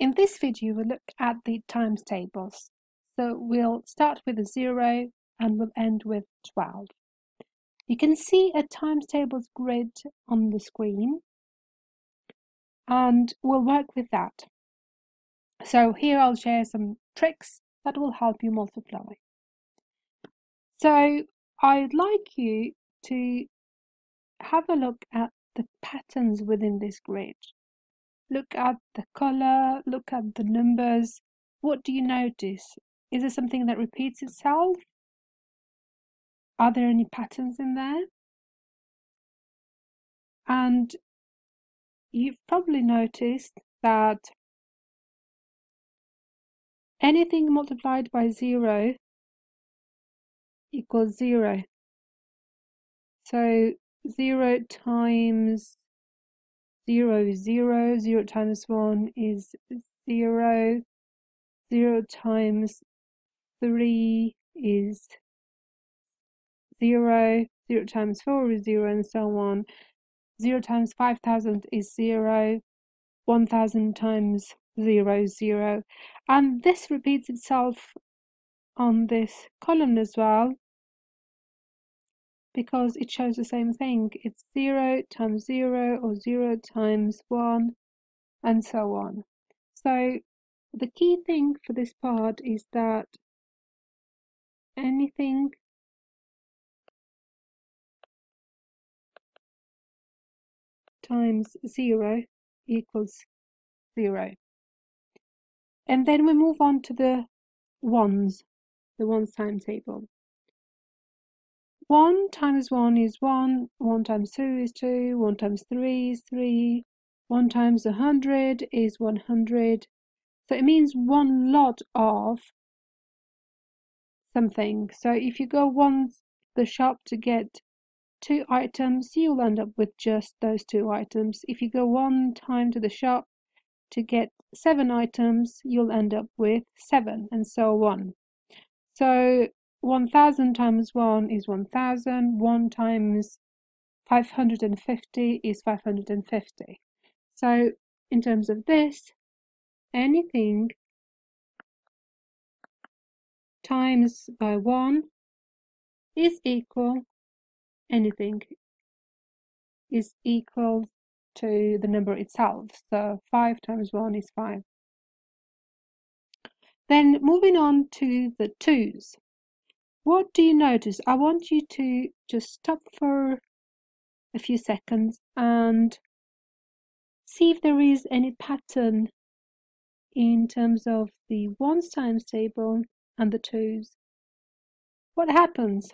In this video, we'll look at the times tables. So we'll start with a 0 and we'll end with 12. You can see a times tables grid on the screen and we'll work with that. So here I'll share some tricks that will help you multiply. So I'd like you to have a look at the patterns within this grid. Look at the color, look at the numbers. What do you notice? Is there something that repeats itself? Are there any patterns in there? And you've probably noticed that anything multiplied by zero equals zero. So zero times 0 is 0, 0 times 1 is 0, 0 times 3 is 0, 0 times 4 is 0, and so on. 0 times 5000 is 0, 1000 times 0 is 0. And this repeats itself on this column as well because it shows the same thing. It's 0 times 0 or 0 times 1 and so on. So the key thing for this part is that anything times 0 equals 0. And then we move on to the ones, the ones timetable. 1 times 1 is 1, 1 times 2 is 2, 1 times 3 is 3, 1 times 100 is 100. So it means one lot of something. So if you go once the shop to get two items, you'll end up with just those two items. If you go one time to the shop to get seven items, you'll end up with seven, and so on. So 1000 times 1 is 1000, 1 times 550 is 550. So in terms of this, anything times by 1 is equal, anything is equal to the number itself. So 5 times 1 is 5. Then moving on to the 2's. What do you notice? I want you to just stop for a few seconds and see if there is any pattern in terms of the ones times table and the twos. What happens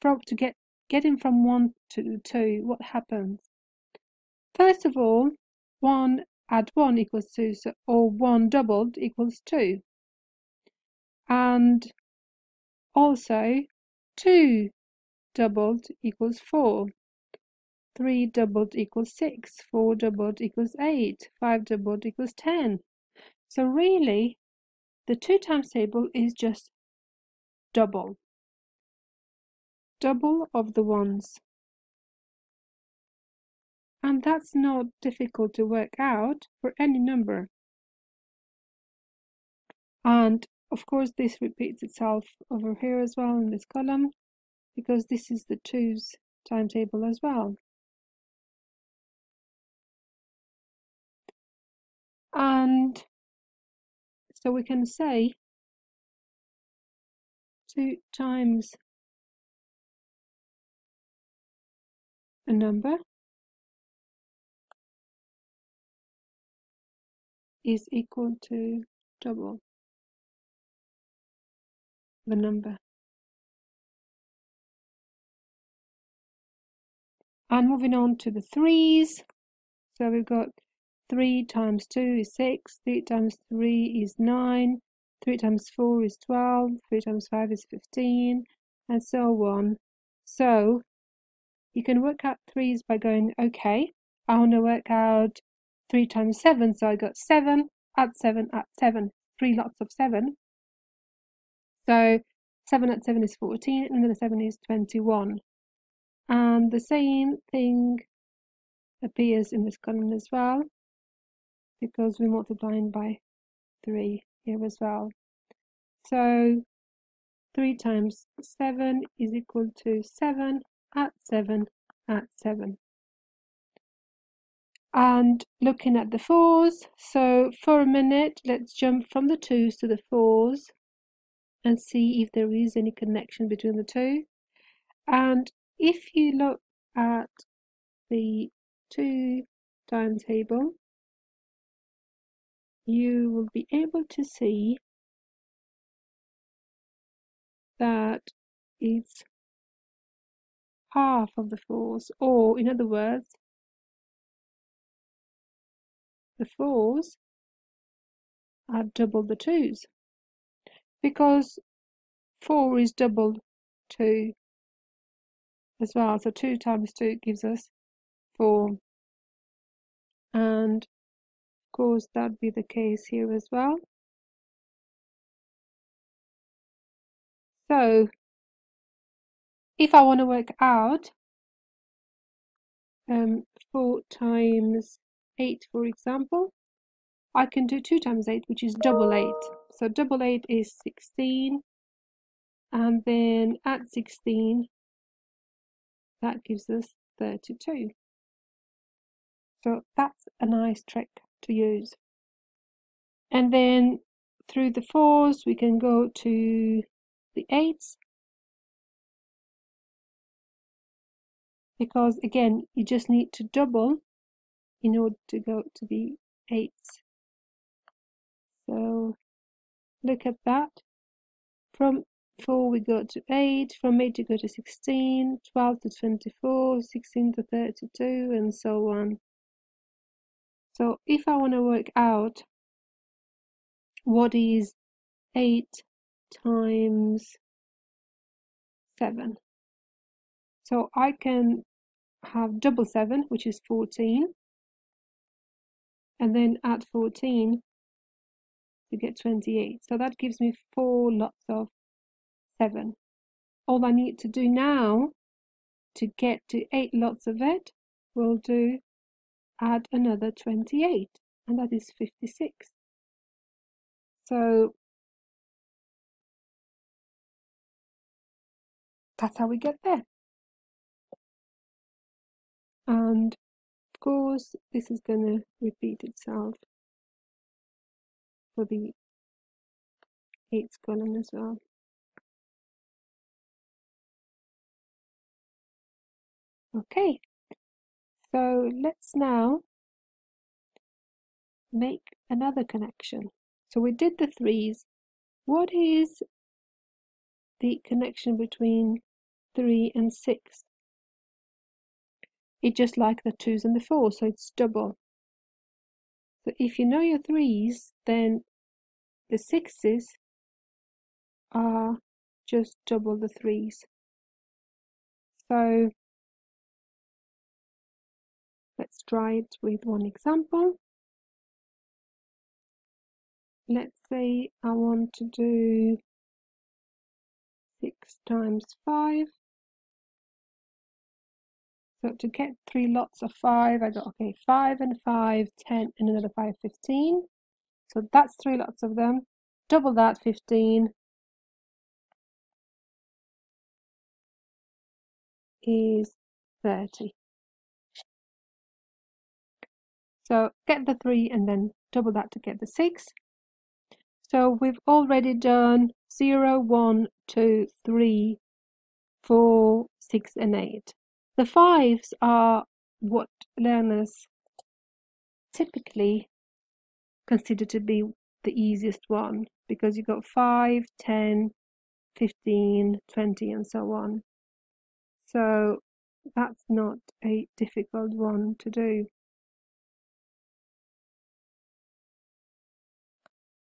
from to get getting from one to two? What happens? First of all, one add one equals two, so or one doubled equals two. And also, 2 doubled equals 4. 3 doubled equals 6. 4 doubled equals 8. 5 doubled equals 10. So really, the 2 times table is just double. Double of the ones. And that's not difficult to work out for any number. And of course, this repeats itself over here as well in this column because this is the twos timetable as well. And so we can say 2 times a number is equal to double the number. And moving on to the threes. So we've got 3 times 2 is 6, 3 times 3 is 9, 3 times 4 is 12, 3 times 5 is 15, and so on. So you can work out threes by going, okay, I want to work out 3 times 7, so I got 7, add 7, add 7, 3 lots of 7. So 7 at 7 is 14, and the 7 is 21. And the same thing appears in this column as well. because we're multiplying by 3 here as well. So 3 times 7 is equal to 7 at 7 at 7. And looking at the 4s, so for a minute, let's jump from the 2s to the 4s and see if there is any connection between the two. And if you look at the 2 timetable, you will be able to see that it's half of the fours, or in other words, the fours are double the twos because four is double two as well. So two times two gives us four. And of course that'd be the case here as well. So if I want to work out um, 4 times 8, for example, I can do 2 times 8, which is double 8. So double 8 is 16, and then add 16, that gives us 32. So that's a nice trick to use. And then through the 4s, we can go to the 8s because again you just need to double in order to go to the 8s so look at that. From 4 we go to 8 from 8 to go to 16 12 to 24 16 to 32 and so on. So if I want to work out what is 8 times 7 so I can have double 7 which is 14 and then add 14 to get 28 so that gives me four lots of 7 all I need to do now to get to 8 lots of it will do add another 28 and that is 56 so that's how we get there. And of course this is going to repeat itself for the eighth column as well. Okay so let's now make another connection. So we did the threes. What is the connection between 3 and 6 it's just like the 2s and the 4s so it's double so if you know your 3s then the 6s are just double the 3s so let's try it with one example let's say I want to do 6 times 5. So to get three lots of 5, I got, okay, 5 and 5, 10, and another 5, 15. So that's three lots of them. Double that, 15. is 30. So get the 3 and then double that to get the 6. So we've already done 0, 1, 2, 3, 4, 6 and 8. The fives are what learners typically consider to be the easiest one because you've got 5, 10, 15, 20 and so on. So that's not a difficult one to do.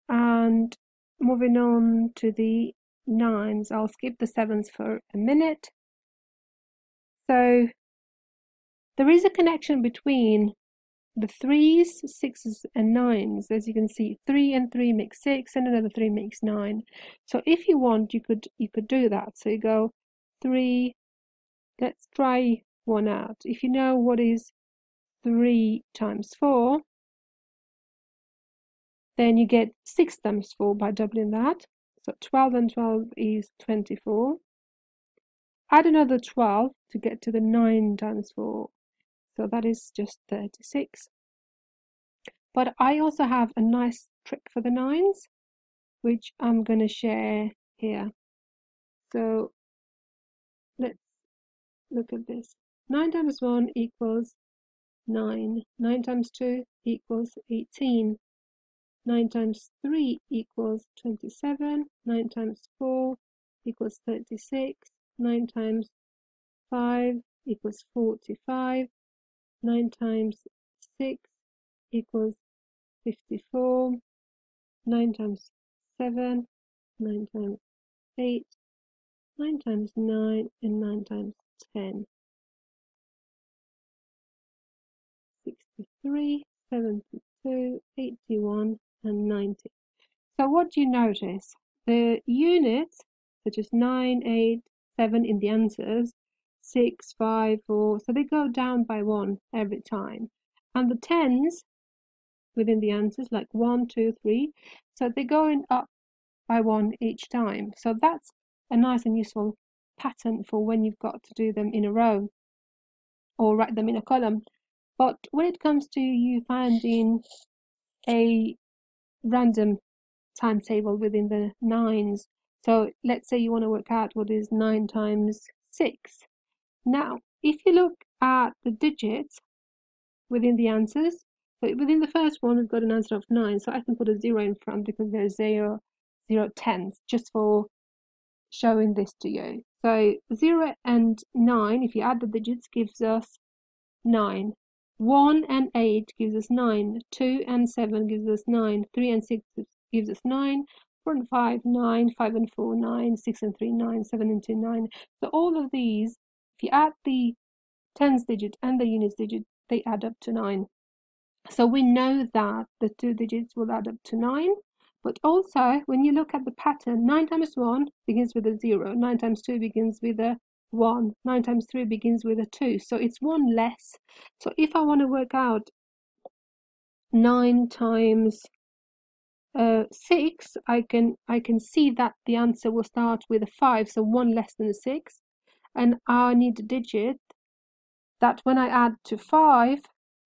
And moving on to the nines, I'll skip the sevens for a minute. So there is a connection between the threes, sixes, and nines. As you can see, three and three makes six, and another three makes nine. So if you want, you could you could do that. So you go three. Let's try one out. If you know what is three times four, then you get 6 times 4 by doubling that. So 12 and 12 is 24. Add another 12 to get to the 9 times 4. So that is just 36. But I also have a nice trick for the nines, which I'm going to share here. So let's look at this. 9 times 1 equals 9. 9 times 2 equals 18. 9 times 3 equals 27. 9 times 4 equals 36. 9 times 5 equals 45. 9 times 6 equals 54. 9 times 7, 9 times 8, 9 times 9, and 9 times 10. 63, 72, 81, and 90. So what do you notice? The units, such as 9, 8, 7 in the answers, six, five, four. so they go down by 1 every time. And the tens within the answers, like one, two, three. so they're going up by 1 each time. So that's a nice and useful pattern for when you've got to do them in a row or write them in a column. But when it comes to you finding a random timetable within the nines, so let's say you want to work out what is 9 times 6. Now, if you look at the digits within the answers, so within the first one, we've got an answer of 9, so I can put a 0 in front because there's 0, 0 tens, just for showing this to you. So 0 and 9, if you add the digits, gives us 9. 1 and 8 gives us 9, 2 and 7 gives us 9, 3 and 6 gives us 9, 4 and 5, 9, 5 and 4, 9, 6 and 3, 9, 7 and 2, 9. So all of these, if you add the tens digit and the units digit, they add up to 9. So we know that the two digits will add up to 9. But also, when you look at the pattern, 9 times 1 begins with a 0, 9 times 2 begins with a 1. 9 times 3 begins with a 2. So it's 1 less. So if I want to work out 9 times uh, 6, I can, I can see that the answer will start with a 5, so 1 less than a 6. And I need a digit that when I add to 5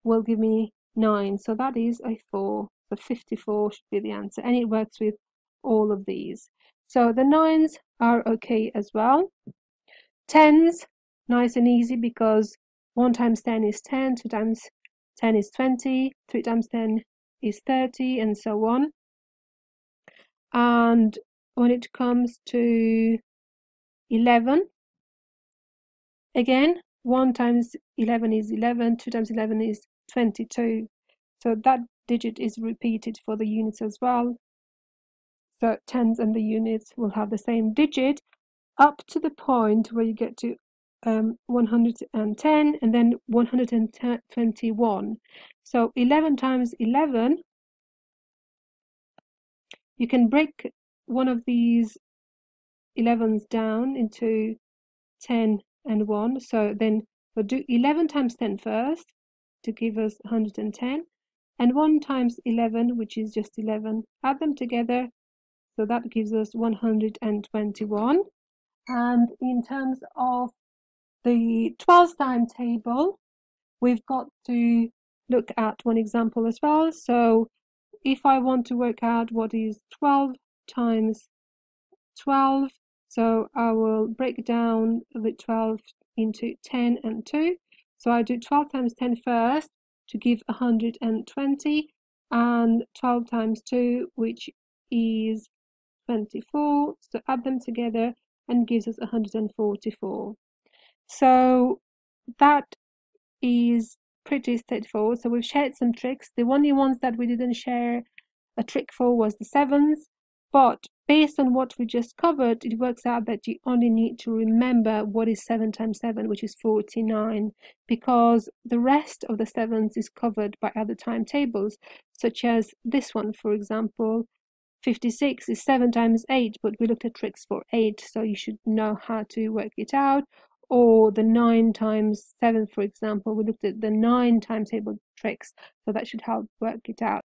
will give me 9. So that is a 4. So 54 should be the answer. And it works with all of these. So the 9s are okay as well. Tens, nice and easy because 1 times 10 is 10, 2 times 10 is 20, 3 times 10 is 30, and so on. And when it comes to 11, again, 1 times 11 is 11, 2 times 11 is 22. So that digit is repeated for the units as well. So tens and the units will have the same digit, up to the point where you get to um, 110 and then 121. So 11 times 11, you can break one of these 11s down into 10 and 1. So then we'll do 11 times 10 first to give us 110 and 1 times 11 which is just 11. Add them together so that gives us 121 and in terms of the 12 timetable, we've got to look at one example as well. So if I want to work out what is 12 times 12, so I will break down the 12 into 10 and 2. So I do 12 times 10 first to give 120 and 12 times 2 which is 24. So add them together and gives us 144. So that is pretty straightforward. So we've shared some tricks. The only ones that we didn't share a trick for was the sevens, but based on what we just covered, it works out that you only need to remember what is 7 times 7, which is 49, because the rest of the sevens is covered by other timetables, such as this one, for example, 56 is 7 times 8, but we looked at tricks for 8, so you should know how to work it out. Or the 9 times 7, for example, we looked at the 9 timetable tricks, so that should help work it out.